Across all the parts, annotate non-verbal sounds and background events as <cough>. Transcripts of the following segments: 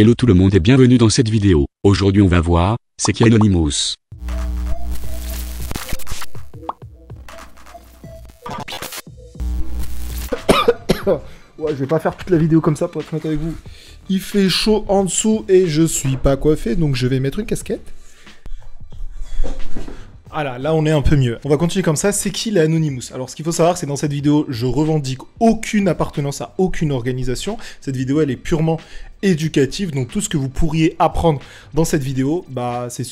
Hello tout le monde et bienvenue dans cette vidéo. Aujourd'hui on va voir, c'est qui Anonymous. <coughs> Ouais, je vais pas faire toute la vidéo comme ça pour être honnête avec vous. Il fait chaud en dessous et je suis pas coiffé, donc je vais mettre une casquette. Voilà, là on est un peu mieux. On va continuer comme ça. C'est qui l'Anonymous Alors ce qu'il faut savoir, c'est dans cette vidéo, je revendique aucune appartenance à aucune organisation. Cette vidéo, elle est purement éducative, donc tout ce que vous pourriez apprendre dans cette vidéo, bah c'est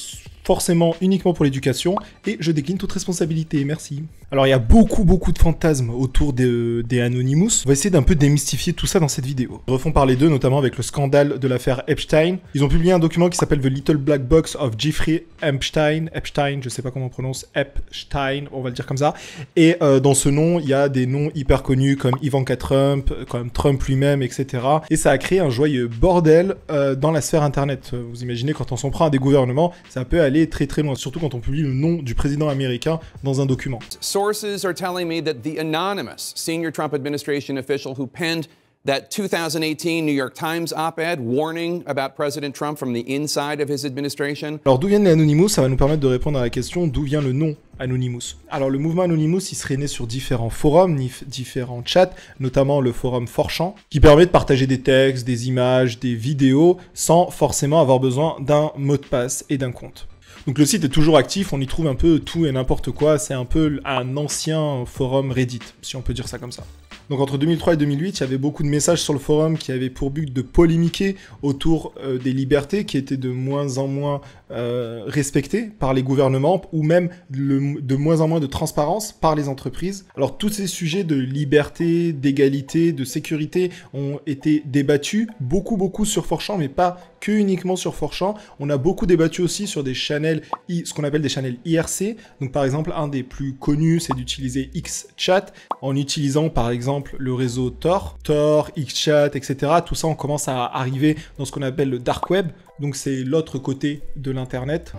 forcément uniquement pour l'éducation, et je décline toute responsabilité, merci. Alors il y a beaucoup beaucoup de fantasmes autour des, Anonymous, on va essayer d'un peu démystifier tout ça dans cette vidéo. Ils refont parler d'eux, notamment avec le scandale de l'affaire Epstein. Ils ont publié un document qui s'appelle The Little Black Box of Jeffrey Epstein, Epstein, je sais pas comment on prononce, Epstein, on va le dire comme ça, et euh, dans ce nom, il y a des noms hyper connus comme Ivanka Trump, comme Trump lui-même, etc. Et ça a créé un joyeux bordel euh, dans la sphère internet. Vous imaginez quand on s'en prend à des gouvernements, ça peut aller très très loin, surtout quand on publie le nom du président américain dans un document. Sources are telling me that the anonymous senior Trump administration official who penned that 2018 New York Times op-ed warning about President Trump from the inside of his administration. Alors d'où viennent les Anonymous? Ça va nous permettre de répondre à la question d'où vient le nom Anonymous? Alors le mouvement Anonymous, il serait né sur différents forums, différents chats, notamment le forum Forchamp, qui permet de partager des textes, des images, des vidéos, sans forcément avoir besoin d'un mot de passe et d'un compte. Donc le site est toujours actif, on y trouve un peu tout et n'importe quoi, c'est un peu un ancien forum Reddit, si on peut dire ça comme ça. Donc entre 2003 et 2008, il y avait beaucoup de messages sur le forum qui avaient pour but de polémiquer autour euh, des libertés qui étaient de moins en moins euh, respectées par les gouvernements ou même de moins en moins de transparence par les entreprises. Alors tous ces sujets de liberté, d'égalité, de sécurité ont été débattus beaucoup beaucoup sur Forchamp, mais pas que uniquement sur Forchamp. On a beaucoup débattu aussi sur des channels, ce qu'on appelle des channels IRC. Donc par exemple, un des plus connus, c'est d'utiliser XChat en utilisant par exemple le réseau Tor, Tor, XChat, etc. Tout ça, on commence à arriver dans ce qu'on appelle le dark web. Donc c'est l'autre côté de l'internet.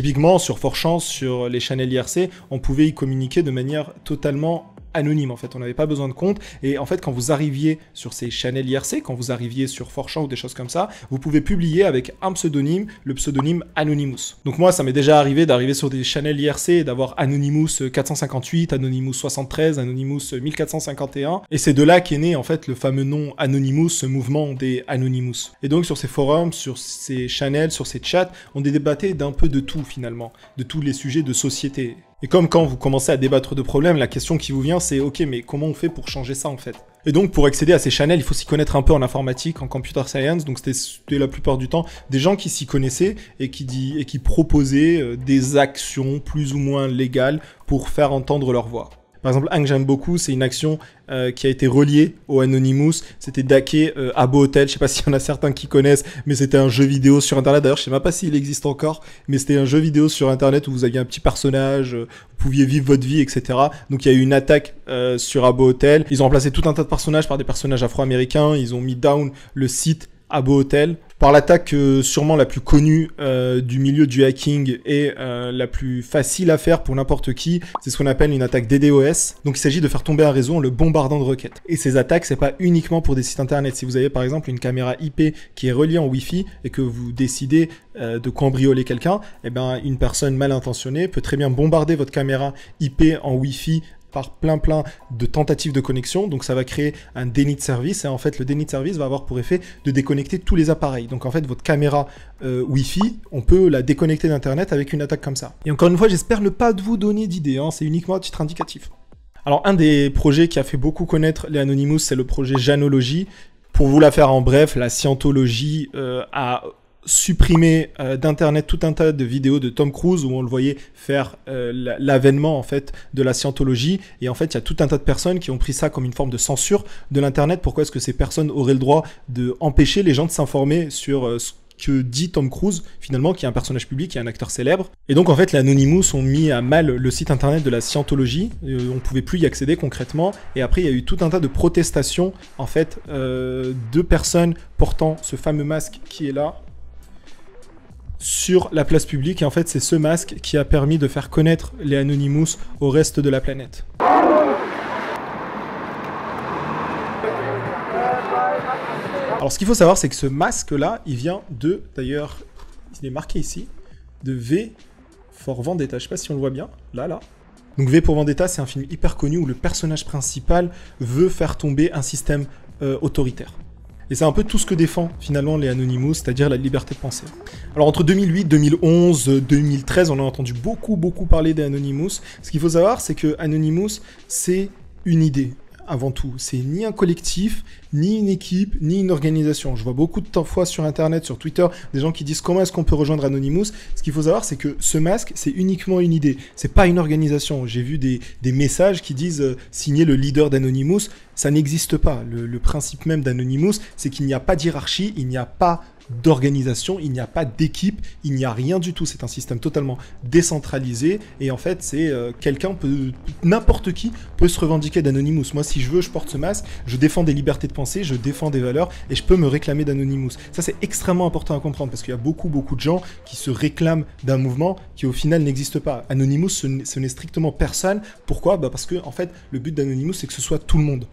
Typiquement, sur Forchance, sur les channels IRC, on pouvait y communiquer de manière totalement anonyme en fait, on n'avait pas besoin de compte et en fait quand vous arriviez sur ces channels IRC, quand vous arriviez sur Forchamp ou des choses comme ça, vous pouvez publier avec un pseudonyme, le pseudonyme Anonymous. Donc moi ça m'est déjà arrivé d'arriver sur des channels IRC et d'avoir Anonymous 458, Anonymous 73, Anonymous 1451 et c'est de là qu'est né en fait le fameux nom Anonymous, ce mouvement des Anonymous. Et donc sur ces forums, sur ces channels, sur ces chats, on débattait d'un peu de tout finalement, de tous les sujets de société. Et comme quand vous commencez à débattre de problèmes, la question qui vous vient, c'est ok, mais comment on fait pour changer ça en fait? Et donc pour accéder à ces channels, il faut s'y connaître un peu en informatique, en computer science. Donc c'était la plupart du temps des gens qui s'y connaissaient et qui, et qui proposaient euh, des actions plus ou moins légales pour faire entendre leur voix. Par exemple, un que j'aime beaucoup, c'est une action euh, qui a été reliée au Anonymous. C'était d'hacker euh, Abo Hotel. Je sais pas <laughs> s'il y en a certains qui connaissent, mais c'était un jeu vidéo sur Internet. D'ailleurs, je sais même pas s'il existe encore, mais c'était un jeu vidéo sur Internet où vous aviez un petit personnage, euh, vous pouviez vivre votre vie, etc. Donc il y a eu une attaque euh, sur Abo Hotel. Ils ont remplacé tout un tas de personnages par des personnages afro-américains. Ils ont mis down le site Abo Hotel par l'attaque euh, sûrement la plus connue euh, du milieu du hacking et euh, la plus facile à faire pour n'importe qui, c'est ce qu'on appelle une attaque DDoS. Donc il s'agit de faire tomber un réseau en le bombardant de requêtes. Et ces attaques, c'est pas uniquement pour des sites internet. Si vous avez par exemple une caméra IP qui est reliée en Wi-Fi et que vous décidez de cambrioler quelqu'un, eh ben une personne mal intentionnée peut très bien bombarder votre caméra IP en Wi-Fi par plein plein de tentatives de connexion, donc ça va créer un déni de service, et en fait le déni de service va avoir pour effet de déconnecter tous les appareils. Donc en fait votre caméra euh, Wi-Fi, on peut la déconnecter d'Internet avec une attaque comme ça. Et encore une fois, j'espère ne pas vous donner d'idées, hein, c'est uniquement à titre indicatif. Alors un des projets qui a fait beaucoup connaître les Anonymous, c'est le projet Janologie. Pour vous la faire en bref, la scientologie euh, a supprimer euh, d'internet tout un tas de vidéos de Tom Cruise où on le voyait faire euh, l'avènement en fait de la scientologie et en fait il y a tout un tas de personnes qui ont pris ça comme une forme de censure de l'internet pourquoi est-ce que ces personnes auraient le droit de empêcher les gens de s'informer sur euh, ce que dit Tom Cruise, finalement, qui est un personnage public, est un acteur célèbre? Et donc, en fait, les Anonymous ont mis à mal le site internet de la Scientologie. on ne pouvait plus y accéder concrètement. Et après, il y a eu tout un tas de protestations, en fait, de personnes portant ce fameux masque qui est là, sur la place publique. Et en fait, c'est ce masque qui a permis de faire connaître les Anonymous au reste de la planète. Alors, ce qu'il faut savoir, c'est que ce masque-là, il vient de, d'ailleurs, il est marqué ici, de V for Vendetta. Je sais pas si on le voit bien. Là, là. Donc V pour Vendetta, c'est un film hyper connu où le personnage principal veut faire tomber un système euh, autoritaire. Et c'est un peu tout ce que défend finalement les Anonymous, c'est-à-dire la liberté de penser. Alors entre 2008, 2011, 2013, on a entendu beaucoup beaucoup parler des Anonymous. Ce qu'il faut savoir, c'est que Anonymous, c'est une idée avant tout. C'est ni un collectif, ni une équipe, ni une organisation. Je vois beaucoup de fois sur Internet, sur Twitter, des gens qui disent comment est-ce qu'on peut rejoindre Anonymous. Ce qu'il faut savoir, c'est que ce masque, c'est uniquement une idée. C'est pas une organisation. J'ai vu des, messages qui disent euh, signer le leader d'Anonymous. Ça n'existe pas. Le, le principe même d'Anonymous, c'est qu'il n'y a pas d'hierarchie, il n'y a pas d'organisation, il n'y a pas d'équipe, il n'y a rien du tout. C'est un système totalement décentralisé et en fait, c'est euh, quelqu'un peut, n'importe qui peut se revendiquer d'Anonymous. Moi, si je veux, je porte ce masque, je défends des libertés de pensée, je défends des valeurs et je peux me réclamer d'Anonymous. Ça, c'est extrêmement important à comprendre parce qu'il y a beaucoup, beaucoup de gens qui se réclament d'un mouvement qui au final n'existe pas. Anonymous, ce n'est strictement personne. Pourquoi? Bah Parce que en fait, le but d'Anonymous, c'est que ce soit tout le monde.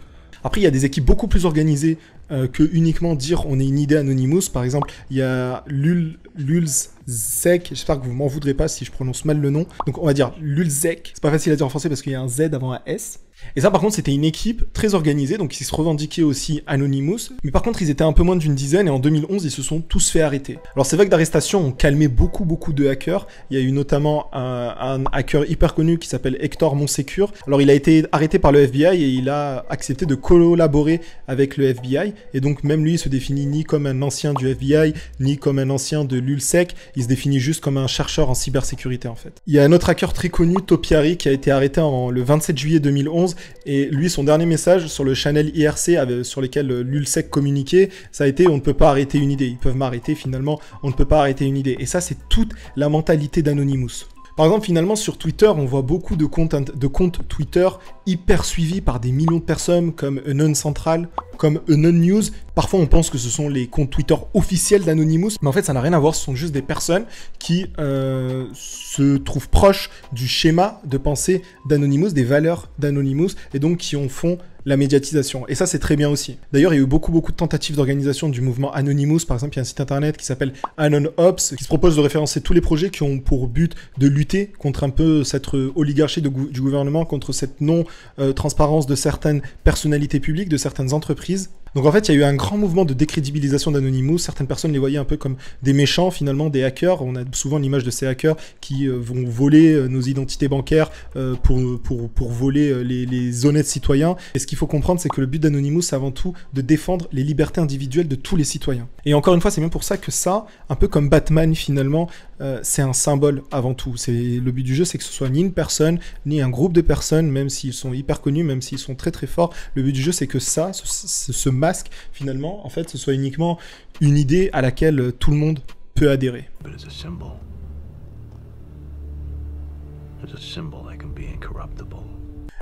Après, il y a des équipes beaucoup plus organisées euh, que uniquement dire on est une idée Anonymous. Par exemple, il y a Lul, Lulzek, j'espère que vous m'en voudrez pas si je prononce mal le nom. Donc on va dire Lulzek. C'est pas facile à dire en français parce qu'il y a un Z avant un S. Et ça, par contre, c'était une équipe très organisée, donc ils se revendiquaient aussi Anonymous. Mais par contre, ils étaient un peu moins d'une dizaine, et en 2011, ils se sont tous fait arrêter. Alors, ces vagues d'arrestation ont calmé beaucoup, beaucoup de hackers. Il y a eu notamment un, hacker hyper connu qui s'appelle Hector Monsecure. Alors, il a été arrêté par le FBI et il a accepté de collaborer avec le FBI. Et donc, même lui, il se définit ni comme un ancien du FBI, ni comme un ancien de l'ULSEC. Il se définit juste comme un chercheur en cybersécurité, en fait. Il y a un autre hacker très connu, Topiari, qui a été arrêté le 27 juillet 2011 et lui, son dernier message sur le channel IRC sur lequel euh, l'ULSEC communiquait, ça a été on ne peut pas arrêter une idée. Ils peuvent m'arrêter finalement, on ne peut pas arrêter une idée. Et ça, c'est toute la mentalité d'Anonymous. Par exemple, finalement, sur Twitter, on voit beaucoup de comptes, Twitter hyper suivis par des millions de personnes comme Anon Central, comme Anon News. Parfois, on pense que ce sont les comptes Twitter officiels d'Anonymous, mais en fait, ça n'a rien à voir. Ce sont juste des personnes qui euh, se trouvent proches du schéma de pensée d'Anonymous, des valeurs d'Anonymous, et donc qui en font la médiatisation. Et ça, c'est très bien aussi. D'ailleurs, il y a eu beaucoup, beaucoup de tentatives d'organisation du mouvement Anonymous. Par exemple, il y a un site internet qui s'appelle AnonOps qui se propose de référencer tous les projets qui ont pour but de lutter contre un peu cette oligarchie du gouvernement, contre cette non-transparence de certaines personnalités publiques, de certaines entreprises. Donc en fait, il y a eu un grand mouvement de décrédibilisation d'Anonymous. Certaines personnes les voyaient un peu comme des méchants, finalement, des hackers. On a souvent l'image de ces hackers qui euh, vont voler euh, nos identités bancaires euh, pour, pour, pour voler les, les honnêtes citoyens. Et ce qu'il faut comprendre, c'est que le but d'Anonymous, c'est avant tout de défendre les libertés individuelles de tous les citoyens. Et encore une fois, c'est même pour ça que ça, un peu comme Batman finalement, c'est un symbole avant tout. C'est le but du jeu, c'est que ce soit ni une personne, ni un groupe de personnes, même s'ils sont hyper connus, même s'ils sont très très forts. Le but du jeu, c'est que ça, ce, ce, ce finalement, en fait, ce soit uniquement une idée à laquelle tout le monde peut adhérer.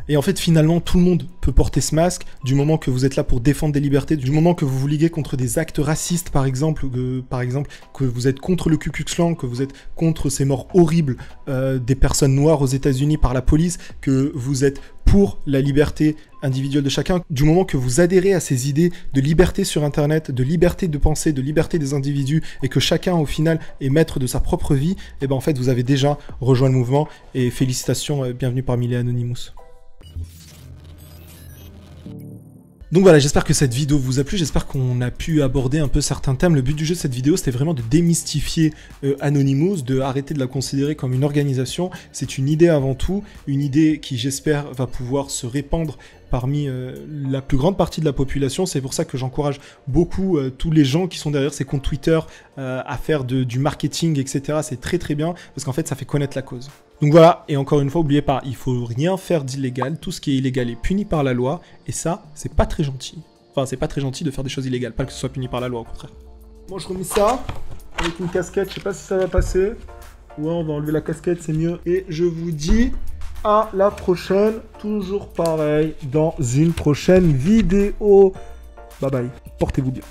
Et en fait, finalement, tout le monde peut porter ce masque du moment que vous êtes là pour défendre des libertés, du moment que vous vous liguez contre des actes racistes, par exemple, que, par exemple, que vous êtes contre le Ku Klux Klan, que vous êtes contre ces morts horribles euh, des personnes noires aux États-Unis par la police, que vous êtes pour la liberté individuelle de chacun, du moment que vous adhérez à ces idées de liberté sur Internet, de liberté de penser, de liberté des individus, et que chacun au final est maître de sa propre vie, et eh ben en fait vous avez déjà rejoint le mouvement, et félicitations, euh, bienvenue parmi les Anonymous. Donc voilà, j'espère que cette vidéo vous a plu, j'espère qu'on a pu aborder un peu certains thèmes. Le but du jeu de cette vidéo, c'était vraiment de démystifier euh, Anonymous, de arrêter de la considérer comme une organisation. C'est une idée avant tout, une idée qui j'espère va pouvoir se répandre parmi euh, la plus grande partie de la population. C'est pour ça que j'encourage beaucoup euh, tous les gens qui sont derrière ces comptes Twitter à faire du marketing, etc. C'est très très bien parce qu'en fait ça fait connaître la cause. Donc voilà, et encore une fois, n'oubliez pas, il faut rien faire d'illégal, tout ce qui est illégal est puni par la loi, et ça, c'est pas très gentil. Enfin, c'est pas très gentil de faire des choses illégales, pas que ce soit puni par la loi, au contraire. Moi, je remets ça, avec une casquette, je sais pas si ça va passer. Ouais, on va enlever la casquette, c'est mieux. Et je vous dis à la prochaine, toujours pareil, dans une prochaine vidéo. Bye bye, portez-vous bien.